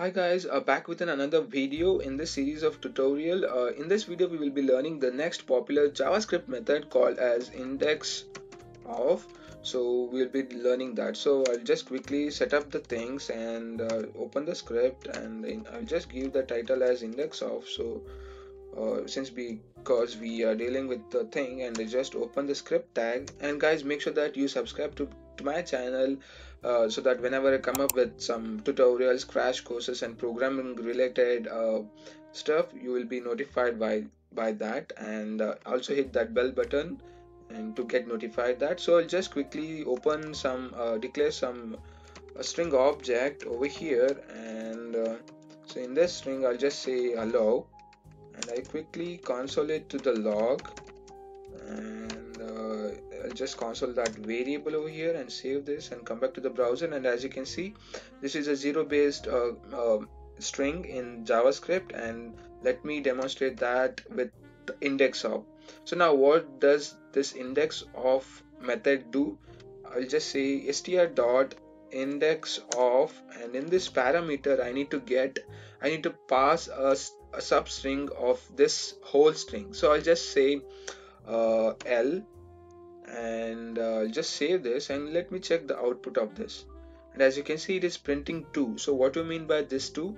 Hi guys, uh, back with an another video in this series of tutorial. Uh, in this video we will be learning the next popular JavaScript method called as index of. So we'll be learning that. So I'll just quickly set up the things and uh, open the script and then I'll just give the title as index of. So uh, since because we are dealing with the thing and I just open the script tag and guys make sure that you subscribe to, to my channel uh, so that whenever I come up with some tutorials, crash courses, and programming related uh, stuff, you will be notified by by that. And uh, also hit that bell button and to get notified that. So I'll just quickly open some uh, declare some a string object over here, and uh, so in this string I'll just say hello, and I quickly console it to the log. I'll just console that variable over here and save this and come back to the browser. And as you can see this is a zero based uh, uh, string in JavaScript and let me demonstrate that with the index of. So now what does this index of method do? I'll just say str dot index of and in this parameter I need to get I need to pass a, a substring of this whole string. So I'll just say uh, L and uh, just save this and let me check the output of this. And as you can see it is printing 2 so what do you mean by this 2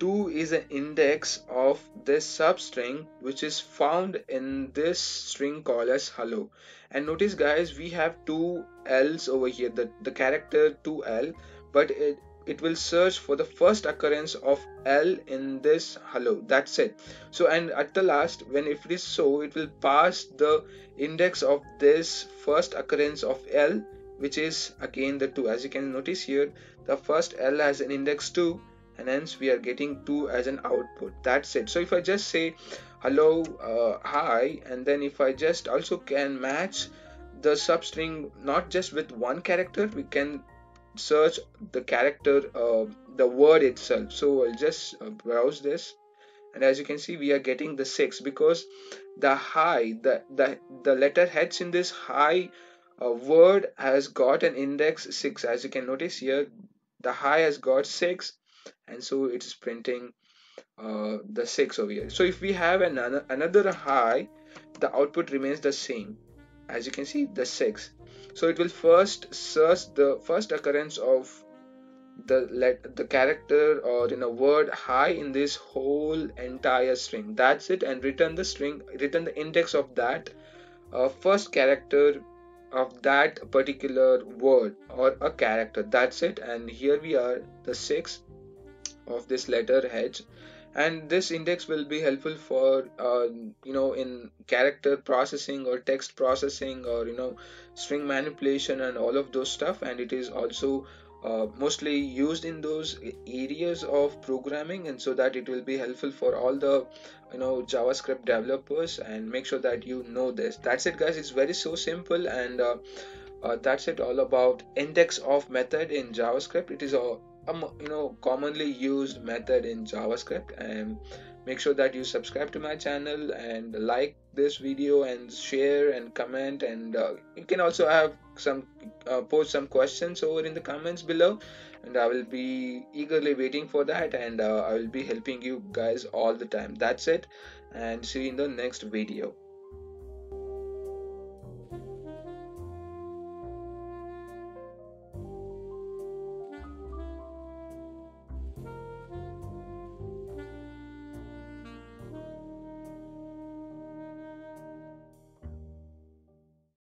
2 is an index of this substring which is found in this string called as hello. And notice guys we have two l's over here. The, the character 2l but it, it will search for the first occurrence of L in this hello. That's it. So and at the last when if it is so it will pass the index of this first occurrence of L which is again the 2 as you can notice here the first L has an index 2 and hence we are getting 2 as an output. That's it. So if I just say hello uh, hi and then if I just also can match the substring not just with one character we can search the character uh, the word itself. So I'll just uh, browse this. And as you can see we are getting the 6 because the hi the the, the letter heads in this hi uh, word has got an index 6 as you can notice here the hi has got 6 and so it's printing uh, the 6 over here. So if we have another another hi the output remains the same. As you can see the 6 so it will first search the first occurrence of the let the character or in a word hi in this whole entire string. That's it. And return the string return the index of that uh, first character of that particular word or a character. That's it. And here we are the six of this letter h and this index will be helpful for uh, you know in character processing or text processing or you know string manipulation and all of those stuff. And it is also uh, mostly used in those areas of programming. And so that it will be helpful for all the you know javascript developers. And make sure that you know this. That's it guys. It's very so simple. And uh, uh, that's it all about index of method in javascript. It is a a you know commonly used method in javascript. And make sure that you subscribe to my channel and like this video and share and comment. And uh, you can also have some uh, post some questions over in the comments below. And i will be eagerly waiting for that. And uh, i will be helping you guys all the time. That's it. And see you in the next video